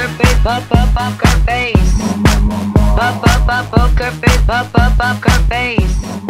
poker face, pop up poker face. Pop up poker face, pop up poker face.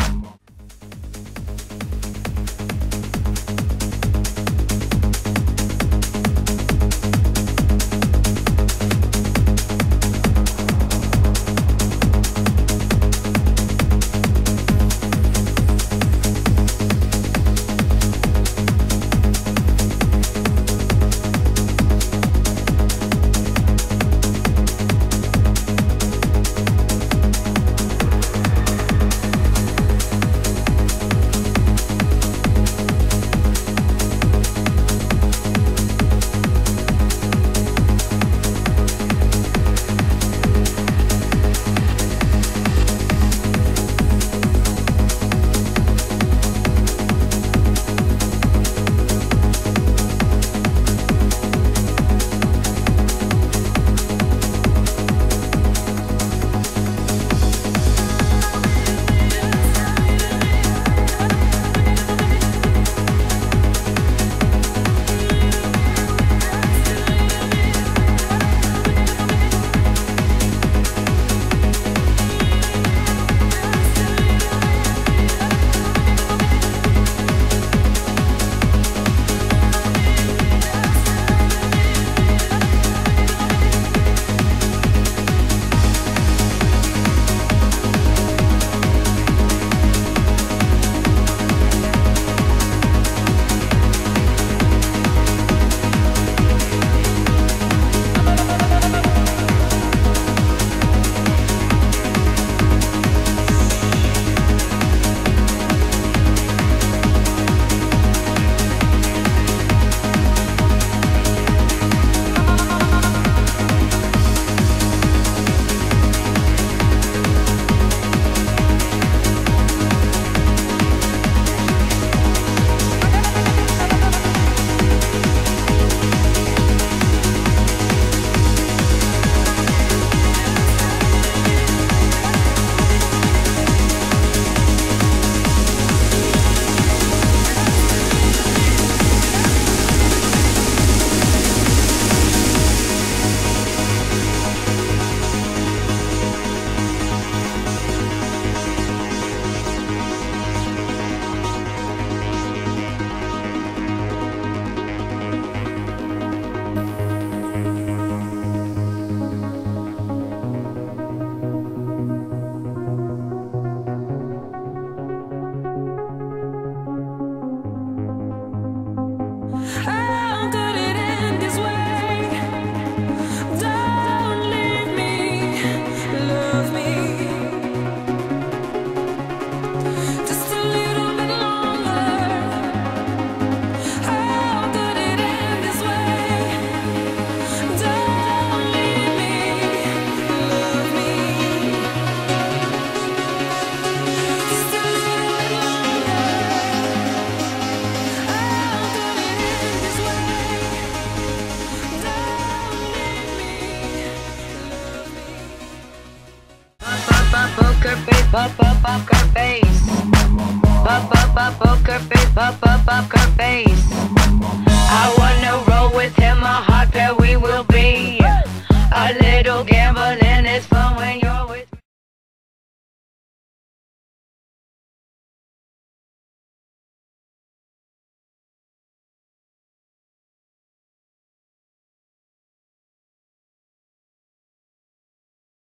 Poker face, pop up poker face. Pop up pop up poker face.